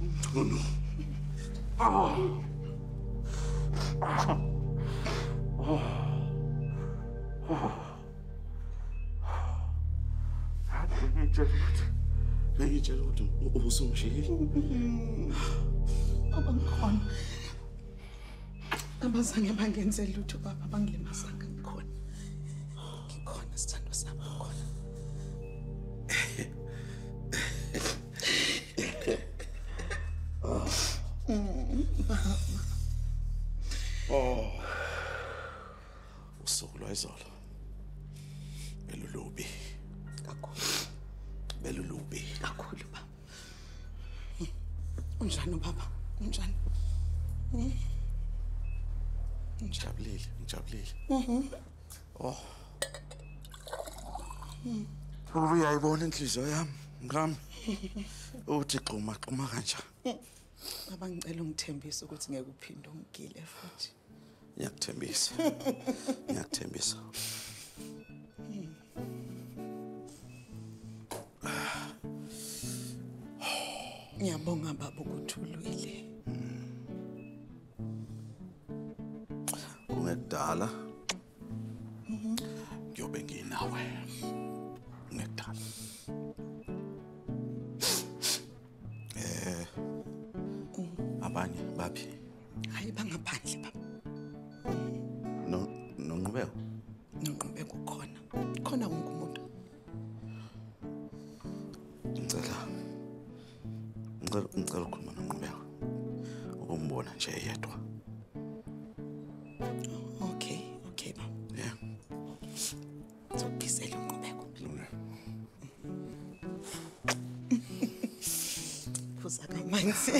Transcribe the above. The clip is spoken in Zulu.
Ich bin Oh. Oh. Lẹ́yìn ich bin Jẹ́rọ̀dù, owó sọ ṣe é. Baba ngikhona. Abazange bangenze lutho baba, bangilimazanga ngikhona. Ngikhona, sithando sami ngikhona. Oh. Usuku lwayizolo. Belulubi. Kakhulu. Belulubi. Kakhulu baba. Unjani baba? Unjani? Ngijabulile, ngijabulile. Mhm. Oh. Ube uyayibona inhliziyo yami, ngami. Uthi xuma xuma kanjani? Baba ngicela ungithembise ukuthi ngeke uphinde ungigile futhi. Ngiyakuthembisa. Ngiyakuthembisa. Ngiyabonga baba ukuthi ulwile. Kungekudala. Ngiyobe nginawe. Kungekudala. Abanye baphi? Hayi bangaphandle baba. No nonqubeko. Nonqubeko khona. Khona wonke umuntu. Ngicela ngicela ngicela ukukhuluma nonqubeko. Ukumbona nje yedwa. Okay, okay baba. Yeah. Zokubisela unqubeko. ます。